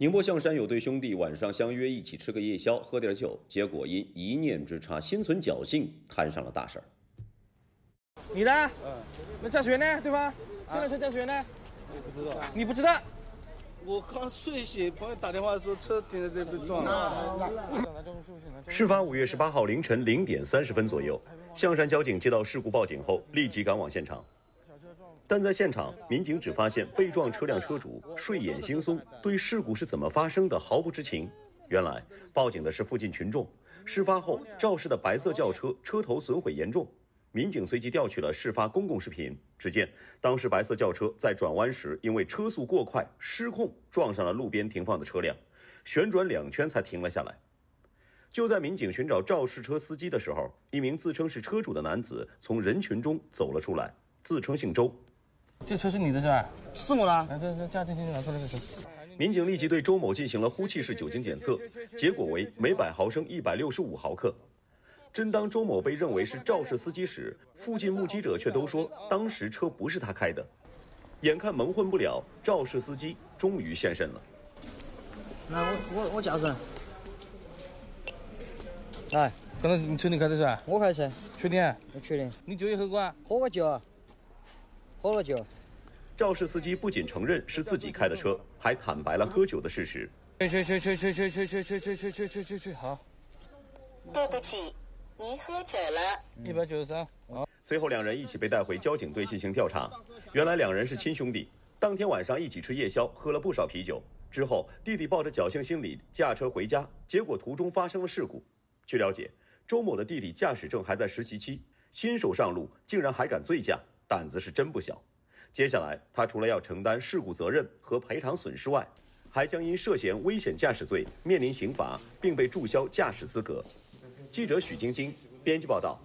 宁波象山有对兄弟晚上相约一起吃个夜宵，喝点酒，结果因一念之差，心存侥幸，摊上了大事儿。你呢？嗯。那驾驶员呢？对方？这辆车驾驶员呢？我不知道。你不知道？我刚睡醒，朋友打电话说车停在这被撞了。事发五月十八号凌晨零点三十分左右，象山交警接到事故报警后，立即赶往现场。但在现场，民警只发现被撞车辆车主睡眼惺忪，对事故是怎么发生的毫不知情。原来报警的是附近群众。事发后，肇事的白色轿车车头损毁严重，民警随即调取了事发公共视频。只见当时白色轿车在转弯时，因为车速过快失控，撞上了路边停放的车辆，旋转两圈才停了下来。就在民警寻找肇事车司机的时候，一名自称是车主的男子从人群中走了出来，自称姓周。这车是你的是吧？是我的。来，这这驾驶证拿出来再说。民警立即对周某进行了呼气式酒精检测，结果为每百毫升一百六十五毫克。真当周某被认为是肇事司机时，附近目击者却都说当时车不是他开的。眼看蒙混不了，肇事司机终于现身了。来，我我我驾驶。来，刚才你车你开的是吧？我开车。确定？我确定。你酒也喝过啊？喝过酒。喝了酒，肇事司机不仅承认是自己开的车，还坦白了喝酒的事实。去去去去去去去去去去去去去去去好。对不起，您喝酒了。一百九十三。好。随后两人一起被带回交警队进行调查。原来两人是亲兄弟，当天晚上一起吃夜宵，喝了不少啤酒。之后弟弟抱着侥幸心理驾车回家，结果途中发生了事故。据了解，周某的弟弟驾驶证还在实习期，新手上路竟然还敢醉驾。胆子是真不小，接下来他除了要承担事故责任和赔偿损失外，还将因涉嫌危险驾驶罪面临刑罚，并被注销驾驶资格。记者许晶晶编辑报道。